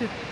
Tüh.